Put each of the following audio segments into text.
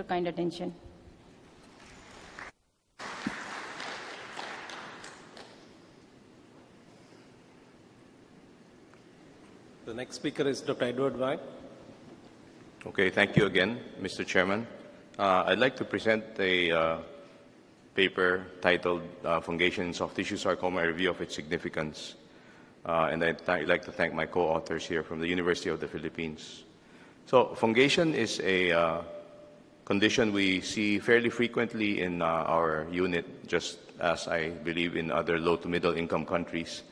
your kind attention. The next speaker is Dr. Edward White. Okay, thank you again, Mr. Chairman. Uh, I'd like to present a uh, paper titled uh, Fungation in Soft Tissue Sarcoma, a review of its significance. Uh, and I'd, th- like to thank my co-authors here from the University of the Philippines. So fungation is a uh, condition we see fairly frequently in uh, our unit, just as I believe in other low to middle income countries.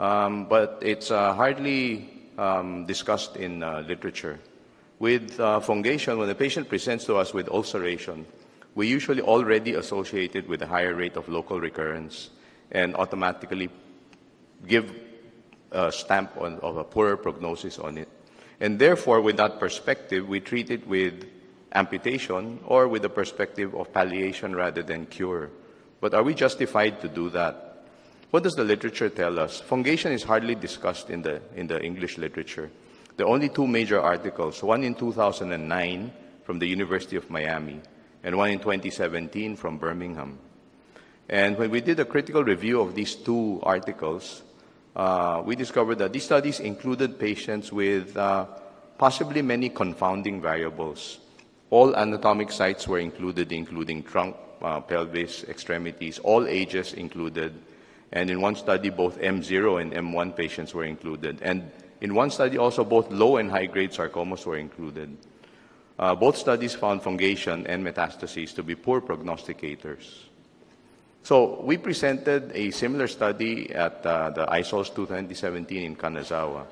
Um, but it's uh, hardly um, discussed in uh, literature. With uh, fungation, when the patient presents to us with ulceration, we usually already associate it with a higher rate of local recurrence and automatically give a stamp on, of a poorer prognosis on it. And therefore, with that perspective, we treat it with amputation or with the perspective of palliation rather than cure. But are we justified to do that? What does the literature tell us? Fungation is hardly discussed in the, in the English literature. Are only two major articles, one in 2009 from the University of Miami and one in 2017 from Birmingham. And when we did a critical review of these two articles, uh, we discovered that these studies included patients with uh, possibly many confounding variables. All anatomic sites were included, including trunk, uh, pelvis, extremities, all ages included. And in one study, both M0 and M1 patients were included. And in one study, also both low and high grade sarcomas were included. Uh, both studies found fungation and metastases to be poor prognosticators. So we presented a similar study at uh, the ISOLS 2017 in Kanazawa.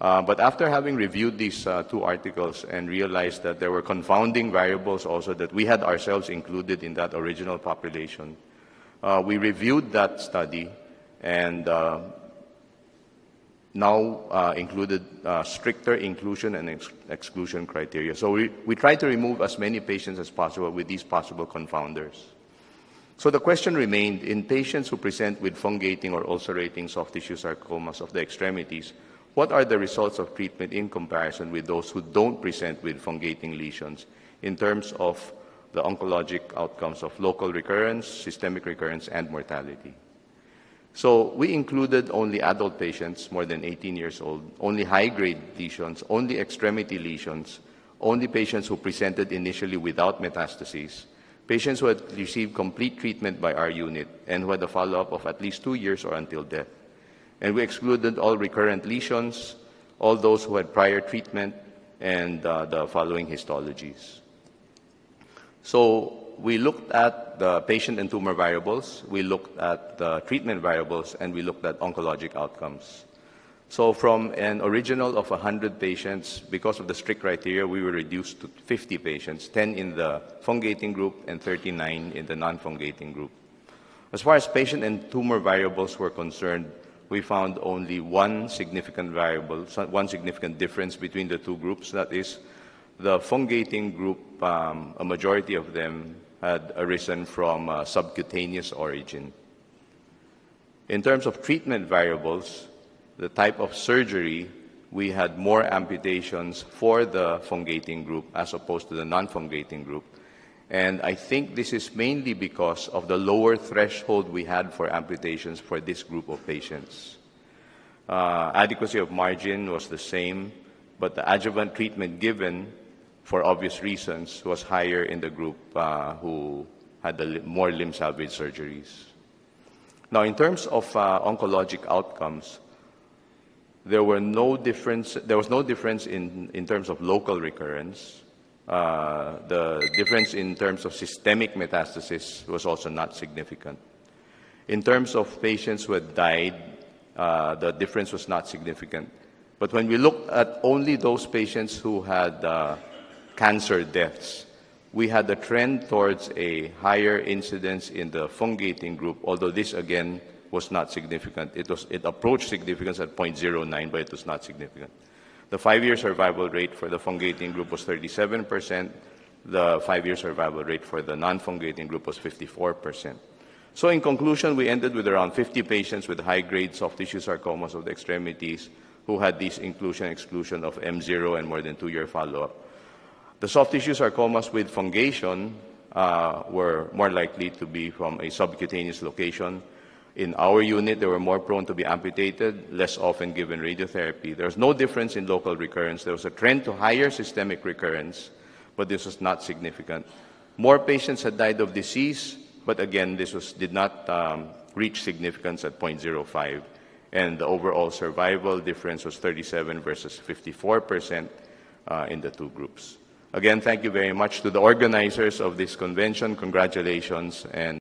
Uh, but after having reviewed these uh, two articles and realized that there were confounding variables also that we had ourselves included in that original population, uh, we reviewed that study and uh, now uh, included stricter inclusion and ex- exclusion criteria. So we, we try to remove as many patients as possible with these possible confounders. So the question remained in patients who present with fungating or ulcerating soft tissue sarcomas of the extremities, what are the results of treatment in comparison with those who don't present with fungating lesions in terms of the oncologic outcomes of local recurrence, systemic recurrence, and mortality? So we included only adult patients more than 18 years old, only high-grade lesions, only extremity lesions, only patients who presented initially without metastases, patients who had received complete treatment by our unit and who had a follow-up of at least two years or until death. And we excluded all recurrent lesions, all those who had prior treatment, and uh, the following histologies. So we looked at the patient and tumor variables, we looked at the treatment variables, and we looked at oncologic outcomes. So from an original of 100 patients, because of the strict criteria, we were reduced to 50 patients, 10 in the fungating group and 39 in the non-fungating group. As far as patient and tumor variables were concerned, we found only one significant variable, one significant difference between the two groups. That is, the fungating group, um, a majority of them had arisen from uh, subcutaneous origin. In terms of treatment variables, the type of surgery, we had more amputations for the fungating group as opposed to the non-fungating group. And I think this is mainly because of the lower threshold we had for amputations for this group of patients. Uh, adequacy of margin was the same, but the adjuvant treatment given for obvious reasons, was higher in the group uh, who had the more limb salvage surgeries. Now, in terms of uh, oncologic outcomes, there were no difference. There was no difference in, in terms of local recurrence. Uh, the difference in terms of systemic metastasis was also not significant. In terms of patients who had died, uh, the difference was not significant. But when we looked at only those patients who had uh, cancer deaths. We had a trend towards a higher incidence in the fungating group, although this again was not significant. It, was, it approached significance at 0.09, but it was not significant. The five-year survival rate for the fungating group was 37%. The five-year survival rate for the non-fungating group was 54%. So in conclusion, we ended with around 50 patients with high-grade soft tissue sarcomas of the extremities who had this inclusion-exclusion of M0 and more than two-year follow-up. The soft tissue sarcomas with fungation uh, were more likely to be from a subcutaneous location. In our unit, they were more prone to be amputated, less often given radiotherapy. There was no difference in local recurrence. There was a trend to higher systemic recurrence, but this was not significant. More patients had died of disease, but again, this was, did not um, reach significance at 0.05. And the overall survival difference was 37 versus 54 percent uh, in the two groups. Again, thank you very much to the organizers of this convention. Congratulations and